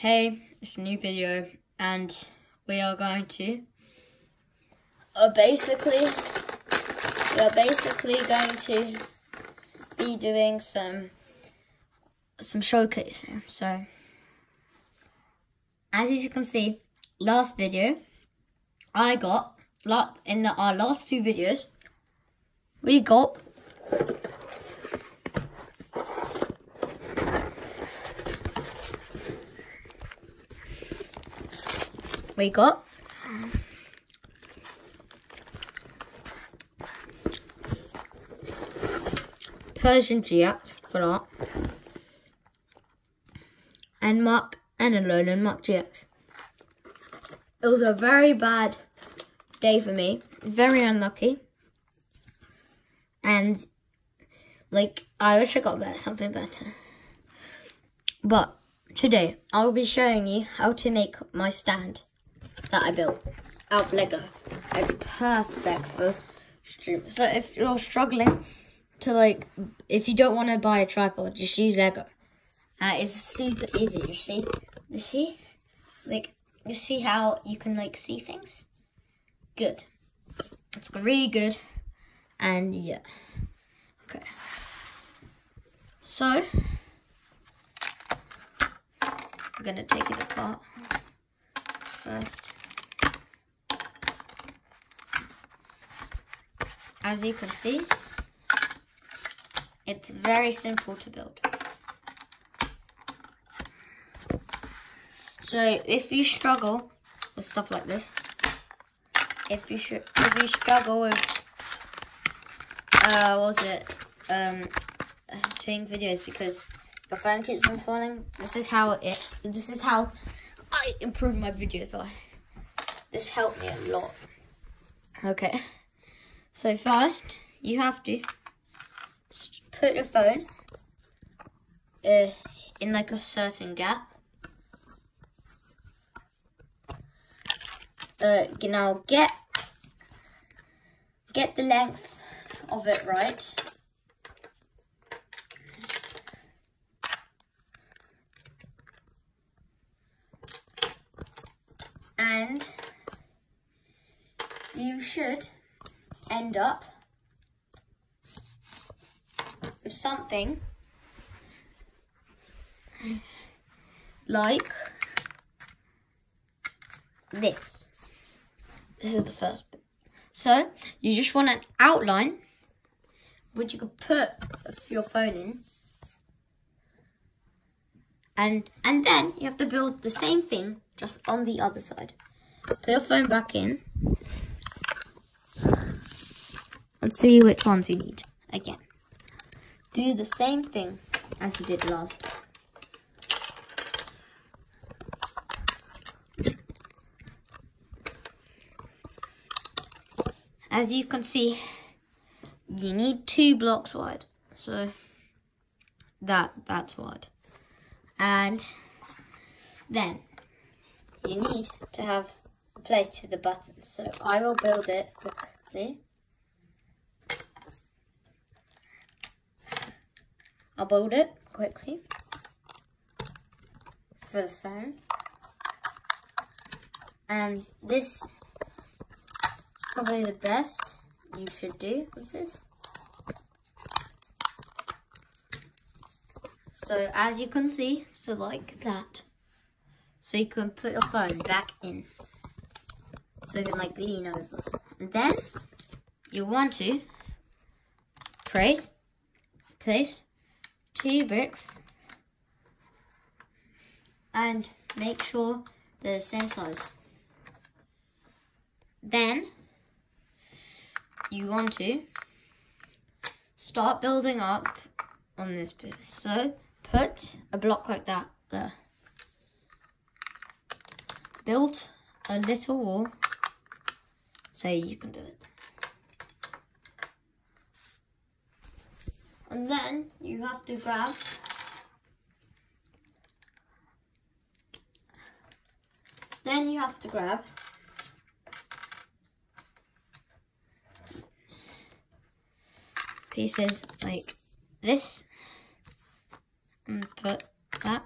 Hey, it's a new video, and we are going to uh, basically we are basically going to be doing some some showcasing. So, as you can see, last video I got lot in the, our last two videos we got we got Persian GX for that. And Mark and Alone and Mark GX. It was a very bad day for me. Very unlucky. And like I wish I got better, something better. But today I'll be showing you how to make my stand that I built out of Lego. It's perfect for stream. So if you're struggling to like, if you don't want to buy a tripod, just use Lego. Uh, it's super easy. You see, you see, like you see how you can like see things. Good. It's really good, and yeah. Okay. So I'm gonna take it apart first. As you can see, it's very simple to build. So if you struggle with stuff like this, if you if you struggle with uh what was it um doing videos because your phone keeps on falling, this is how it this is how I improve my videos by. This helped me a lot. Okay. So first, you have to put your phone uh, in like a certain gap. Uh, now get get the length of it right. And you should end up with something like this. This is the first bit. So you just want an outline which you could put your phone in. And and then you have to build the same thing just on the other side. Put your phone back in. And see which ones you need again. Do the same thing as you did last. As you can see, you need two blocks wide. So that that's wide. And then you need to have a place for the buttons. So I will build it quickly. I'll build it quickly for the phone. And this is probably the best you should do with this. So as you can see, it's like that. So you can put your phone back in. So you can like lean over. And then you want to place, place two bricks and make sure they're the same size. Then you want to start building up on this bit. So put a block like that there. Build a little wall so you can do it. And then you have to grab then you have to grab pieces like this and put that.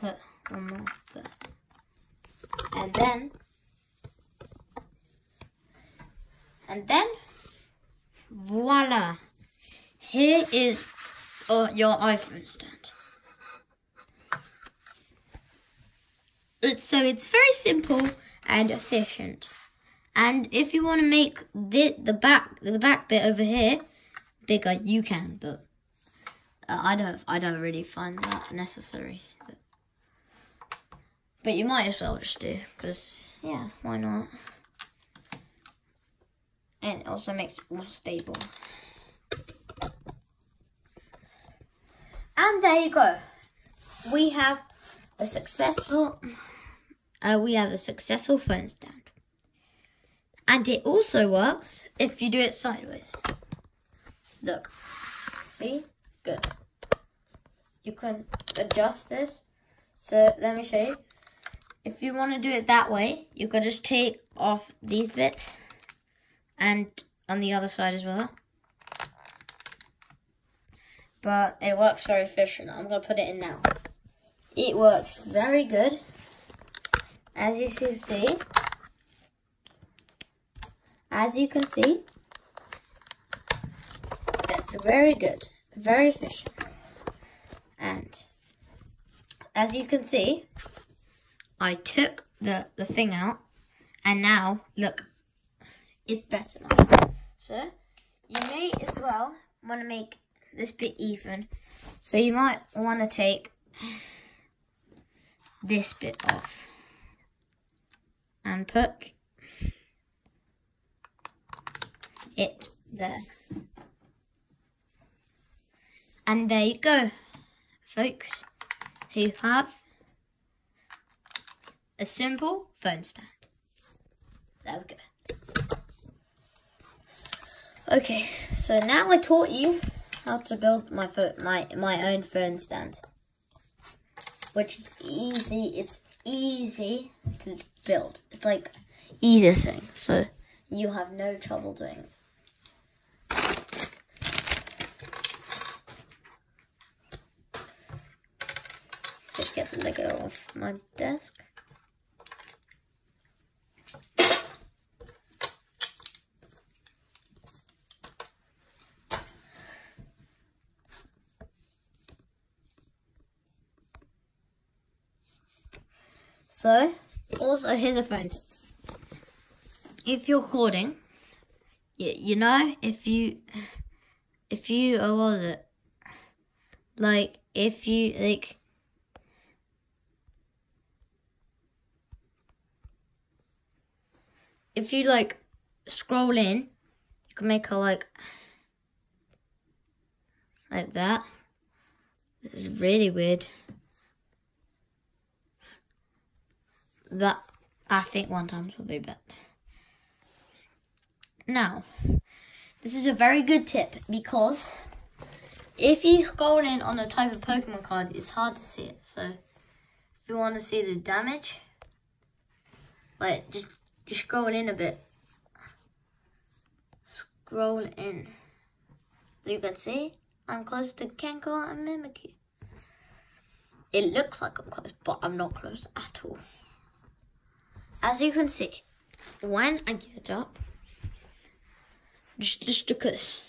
Put one more there and then, and then, voila. Here is uh, your iPhone stand. It's, so it's very simple and efficient. And if you want to make the, the back the back bit over here bigger, you can. But uh, I don't I don't really find that necessary. But you might as well just do because yeah, why not? And it also makes it more stable. And there you go. We have a successful uh, we have a successful phone stand. And it also works if you do it sideways. Look, see? Good. You can adjust this. So let me show you. If you want to do it that way, you can just take off these bits and on the other side as well. But it works very efficient. I'm going to put it in now. It works very good. As you can see, as you can see, it's very good, very efficient. And as you can see, I took the, the thing out and now, look, it's better now. So, you may as well want to make this bit even. So you might want to take this bit off and put it there. And there you go, folks, who have a simple phone stand. There we go. Okay, so now I taught you how to build my my my own phone stand, which is easy. It's easy to build. It's like easiest thing, so you have no trouble doing it. Just get the Lego off my desk. So, also here's a phone If you're recording, you, you know, if you, if you, oh, or was it? Like, if you, like, if you like scroll in, you can make a like like that. This is really weird. That I think one times will be better. Now, this is a very good tip because if you scroll in on the type of Pokemon card, it's hard to see it. So if you want to see the damage, like just just scroll in a bit. Scroll in. So you can see, I'm close to Kanko and Mimikyu. It looks like I'm close, but I'm not close at all. As you can see, when I get up, just, just look at this.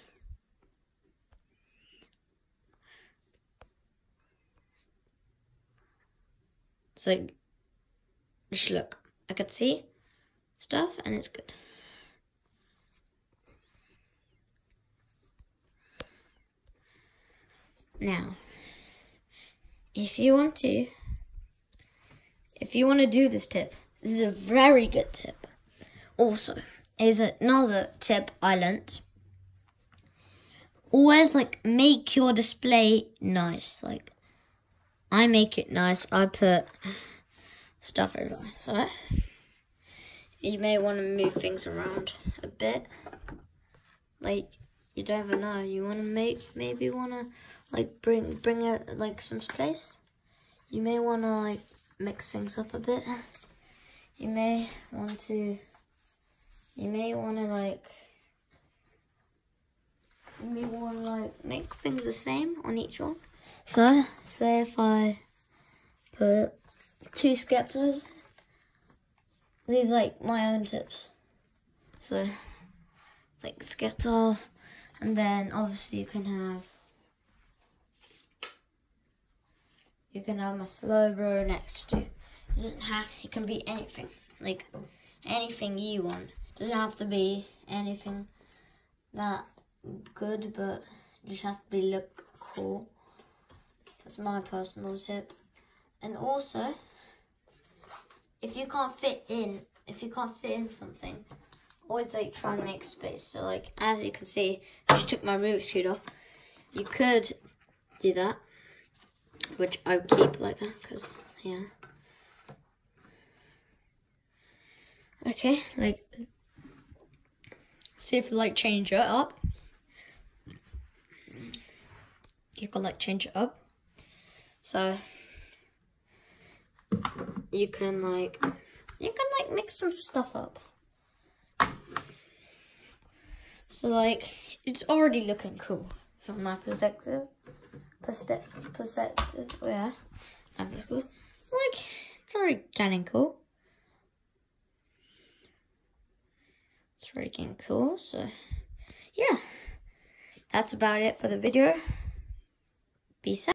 So, just look. I can see stuff and it's good. Now, if you want to, if you want to do this tip, this is a very good tip. Also, is another tip I learnt. Always like make your display nice. Like I make it nice. I put stuff everywhere. So you may want to move things around a bit. Like, you don't ever know. You want to make, maybe want to, like, bring, bring out, like, some space. You may want to, like, mix things up a bit. You may want to, you may want to, like, you may want to, like, make things the same on each one. So, say if I put two sketches these like my own tips. So like Skittle, and then obviously you can have you can have my Slowbro next to. It doesn't have. It can be anything, like anything you want. It doesn't have to be anything that good, but just has to be look cool. That's my personal tip. And also, if you can't fit in, if you can't fit in something, always like try and make space. So like, as you can see, I just took my Rubik's Cube off. You could do that, which I would keep like that, because, yeah. Okay, like, see if you like change it up. You can like change it up. So, you can like, you can like mix some stuff up. So like, it's already looking cool from my perspective. Perspective, perspective, yeah. That's cool. Like, it's already getting cool. Freaking cool. So, yeah, that's about it for the video. Peace out.